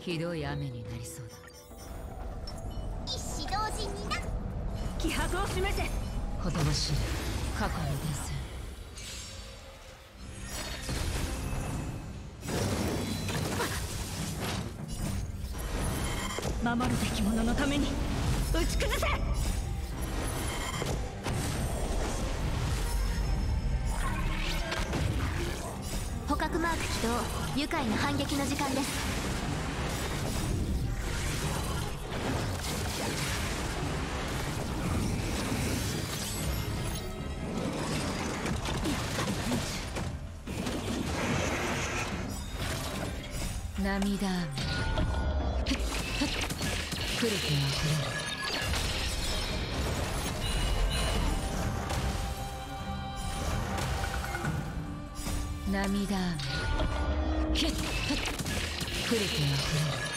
ひどい雨になりそうだ。一子同時にな。気迫を示せ。ほとばしる。過去の伝説。守るべき者のために打ち崩せ。捕獲マーク起動。愉快な反撃の時間です涙雨。ふっふっ来る気が来る。涙雨。ひっふっ来る気が来る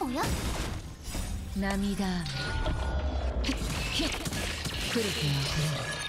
おや？涙。雨 来る気が来る。